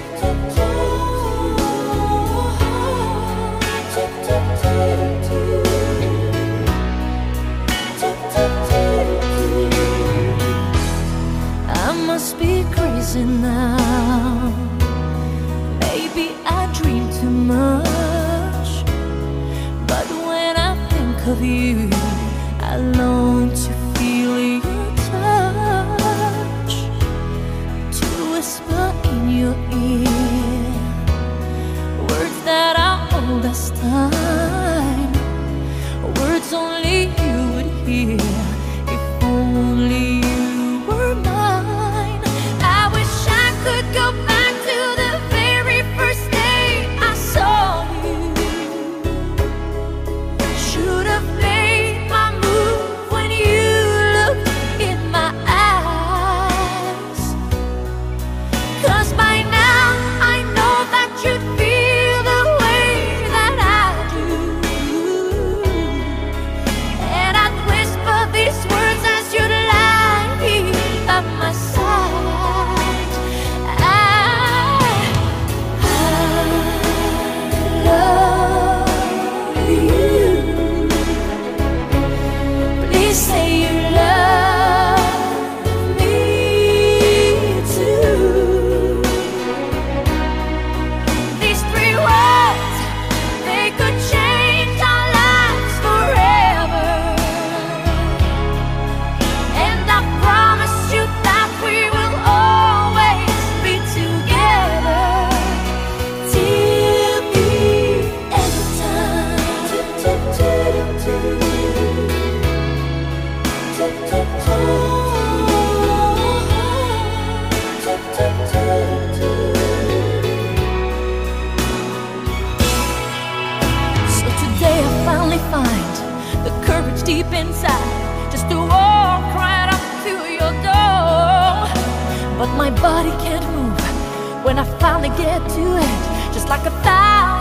I must be crazy now. Maybe I dream too much, but when I think of you, I long to. your ear Words that are old as time. Words only you would hear. find the courage deep inside just to walk right up to your door. But my body can't move when I finally get to it, just like a thousand.